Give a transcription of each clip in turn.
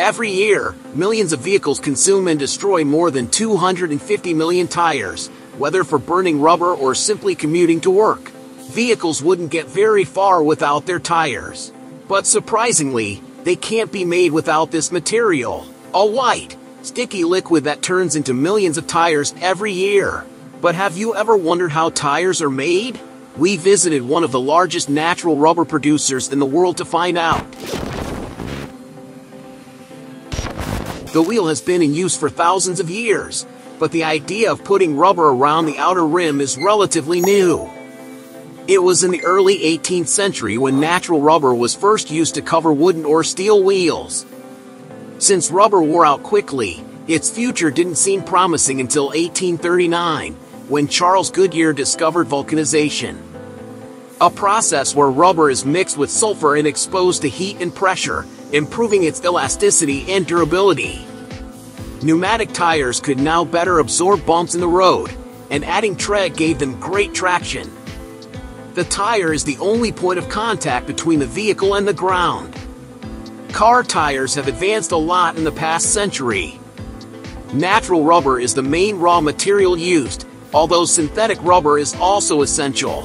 Every year, millions of vehicles consume and destroy more than 250 million tires, whether for burning rubber or simply commuting to work. Vehicles wouldn't get very far without their tires. But surprisingly, they can't be made without this material. A white, sticky liquid that turns into millions of tires every year. But have you ever wondered how tires are made? We visited one of the largest natural rubber producers in the world to find out. The wheel has been in use for thousands of years, but the idea of putting rubber around the outer rim is relatively new. It was in the early 18th century when natural rubber was first used to cover wooden or steel wheels. Since rubber wore out quickly, its future didn't seem promising until 1839, when Charles Goodyear discovered vulcanization. A process where rubber is mixed with sulfur and exposed to heat and pressure, improving its elasticity and durability. Pneumatic tires could now better absorb bumps in the road, and adding tread gave them great traction. The tire is the only point of contact between the vehicle and the ground. Car tires have advanced a lot in the past century. Natural rubber is the main raw material used, although synthetic rubber is also essential.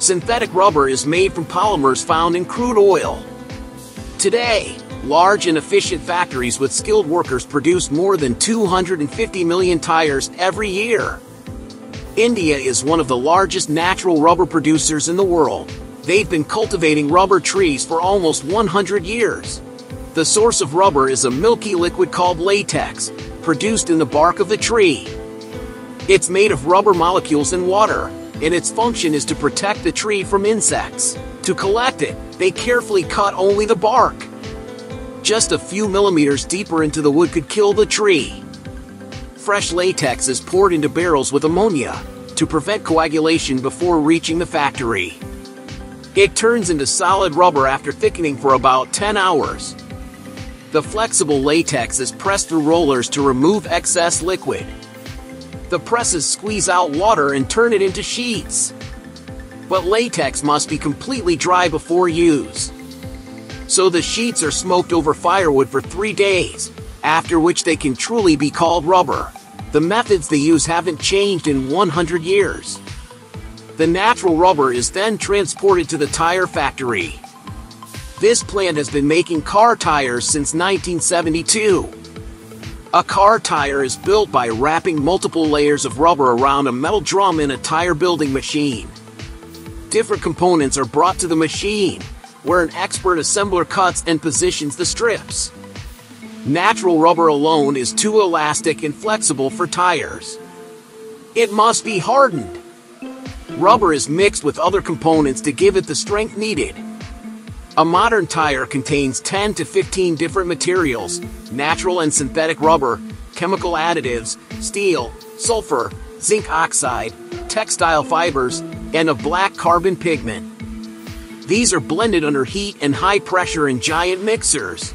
Synthetic rubber is made from polymers found in crude oil. Today, large and efficient factories with skilled workers produce more than 250 million tires every year. India is one of the largest natural rubber producers in the world. They've been cultivating rubber trees for almost 100 years. The source of rubber is a milky liquid called latex, produced in the bark of the tree. It's made of rubber molecules and water, and its function is to protect the tree from insects. To collect it, they carefully cut only the bark. Just a few millimeters deeper into the wood could kill the tree. Fresh latex is poured into barrels with ammonia to prevent coagulation before reaching the factory. It turns into solid rubber after thickening for about 10 hours. The flexible latex is pressed through rollers to remove excess liquid. The presses squeeze out water and turn it into sheets but latex must be completely dry before use. So the sheets are smoked over firewood for three days, after which they can truly be called rubber. The methods they use haven't changed in 100 years. The natural rubber is then transported to the tire factory. This plant has been making car tires since 1972. A car tire is built by wrapping multiple layers of rubber around a metal drum in a tire building machine different components are brought to the machine, where an expert assembler cuts and positions the strips. Natural rubber alone is too elastic and flexible for tires. It must be hardened. Rubber is mixed with other components to give it the strength needed. A modern tire contains 10 to 15 different materials, natural and synthetic rubber, chemical additives, steel, sulfur, zinc oxide, textile fibers, and a black carbon pigment. These are blended under heat and high pressure in giant mixers.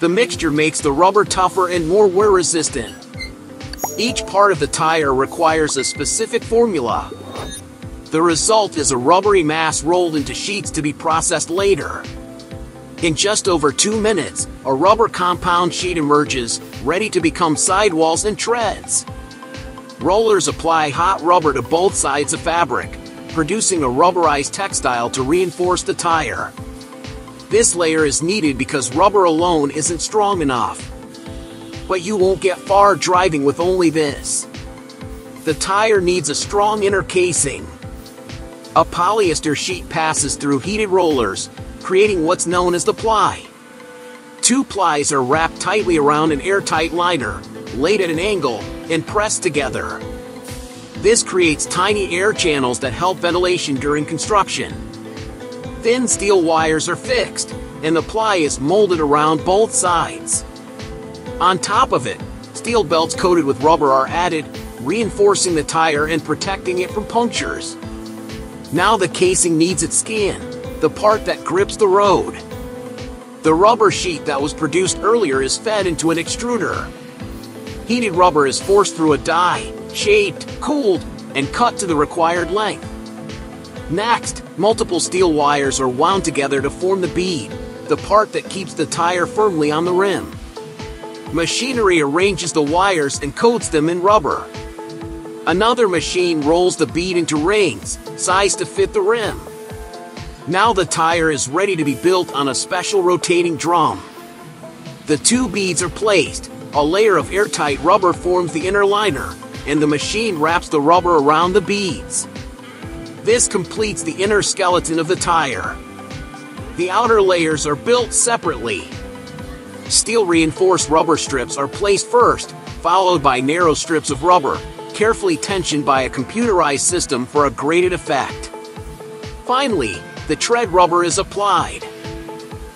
The mixture makes the rubber tougher and more wear resistant. Each part of the tire requires a specific formula. The result is a rubbery mass rolled into sheets to be processed later. In just over two minutes, a rubber compound sheet emerges, ready to become sidewalls and treads. Rollers apply hot rubber to both sides of fabric, producing a rubberized textile to reinforce the tire. This layer is needed because rubber alone isn't strong enough. But you won't get far driving with only this. The tire needs a strong inner casing. A polyester sheet passes through heated rollers, creating what's known as the ply. Two plies are wrapped tightly around an airtight liner, laid at an angle, and pressed together. This creates tiny air channels that help ventilation during construction. Thin steel wires are fixed, and the ply is molded around both sides. On top of it, steel belts coated with rubber are added, reinforcing the tire and protecting it from punctures. Now the casing needs its skin, the part that grips the road. The rubber sheet that was produced earlier is fed into an extruder. Heated rubber is forced through a die, shaped, cooled, and cut to the required length. Next, multiple steel wires are wound together to form the bead, the the part that keeps the tire firmly on the rim. Machinery arranges the wires and coats them in rubber. Another machine rolls the bead into rings, sized to fit the rim. Now the tire is ready to be built on a special rotating drum. The two beads are placed, a layer of airtight rubber forms the inner liner, and the machine wraps the rubber around the beads. This completes the inner skeleton of the tire. The outer layers are built separately. Steel reinforced rubber strips are placed first, followed by narrow strips of rubber, carefully tensioned by a computerized system for a graded effect. Finally, the tread rubber is applied.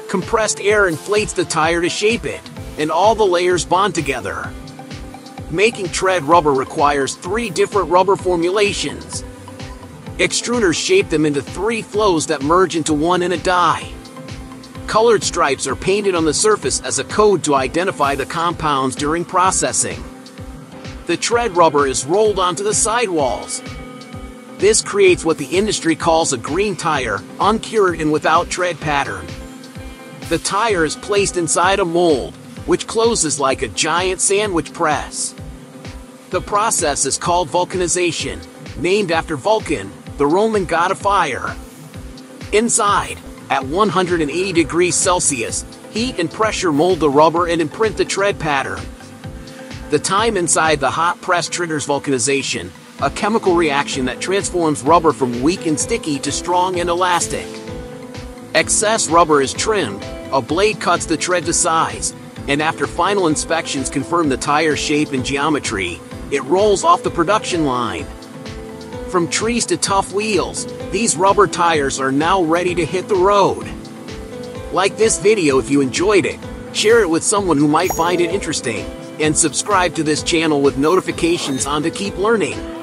Compressed air inflates the tire to shape it, and all the layers bond together. Making tread rubber requires three different rubber formulations. Extruders shape them into three flows that merge into one in a die. Colored stripes are painted on the surface as a code to identify the compounds during processing. The tread rubber is rolled onto the sidewalls. This creates what the industry calls a green tire, uncured and without tread pattern. The tire is placed inside a mold, which closes like a giant sandwich press. The process is called vulcanization, named after Vulcan, the Roman god of fire. Inside, at 180 degrees Celsius, heat and pressure mold the rubber and imprint the tread pattern. The time inside the hot press triggers vulcanization, a chemical reaction that transforms rubber from weak and sticky to strong and elastic. Excess rubber is trimmed, a blade cuts the tread to size, and after final inspections confirm the tire shape and geometry, it rolls off the production line. From trees to tough wheels, these rubber tires are now ready to hit the road. Like this video if you enjoyed it, share it with someone who might find it interesting, and subscribe to this channel with notifications on to keep learning.